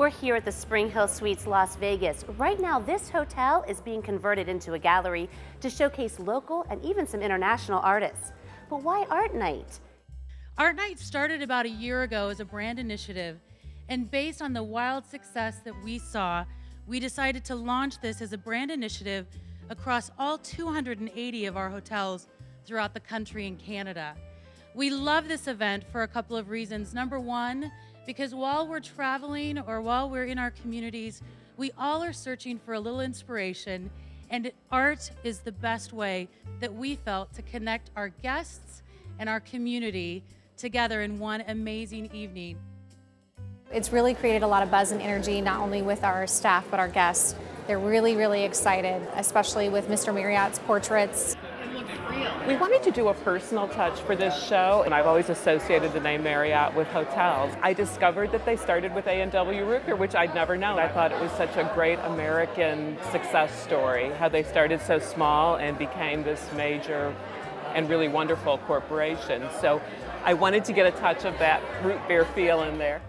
We're here at the SpringHill Suites Las Vegas. Right now, this hotel is being converted into a gallery to showcase local and even some international artists. But why Art Night? Art Night started about a year ago as a brand initiative, and based on the wild success that we saw, we decided to launch this as a brand initiative across all 280 of our hotels throughout the country and Canada. We love this event for a couple of reasons. Number one, because while we're traveling or while we're in our communities, we all are searching for a little inspiration, and art is the best way that we felt to connect our guests and our community together in one amazing evening. It's really created a lot of buzz and energy, not only with our staff, but our guests. They're really, really excited, especially with Mr. Marriott's portraits. We wanted to do a personal touch for this show, and I've always associated the name Marriott with hotels. I discovered that they started with A&W Root Beer, which I'd never known. I thought it was such a great American success story, how they started so small and became this major and really wonderful corporation. So I wanted to get a touch of that root beer feel in there.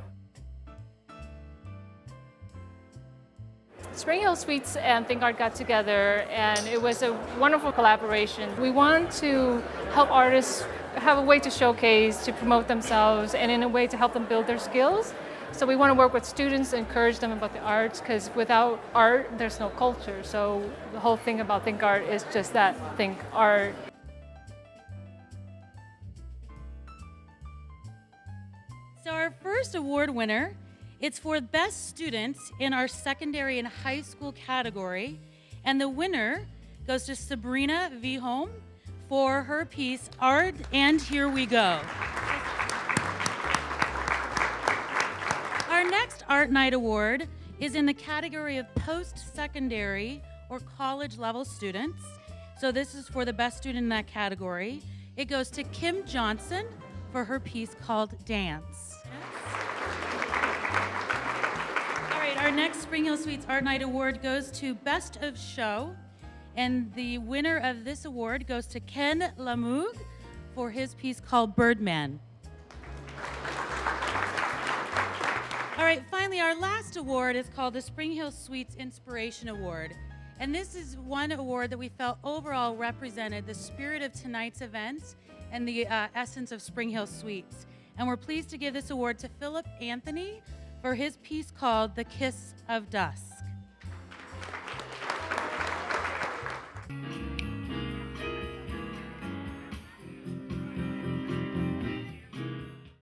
SpringHill Suites and Think Art got together and it was a wonderful collaboration. We want to help artists have a way to showcase, to promote themselves, and in a way to help them build their skills. So we want to work with students, encourage them about the arts, because without art, there's no culture. So the whole thing about Think Art is just that, think art. So our first award winner it's for best students in our secondary and high school category. And the winner goes to Sabrina Vihome for her piece, Art and Here We Go. Our next Art Night Award is in the category of post-secondary or college level students. So this is for the best student in that category. It goes to Kim Johnson for her piece called Dance. Our next SpringHill Suites Art Night Award goes to Best of Show. And the winner of this award goes to Ken Lamoug for his piece called Birdman. All right, finally, our last award is called the SpringHill Suites Inspiration Award. And this is one award that we felt overall represented the spirit of tonight's event and the uh, essence of SpringHill Suites. And we're pleased to give this award to Philip Anthony for his piece called The Kiss of Dust.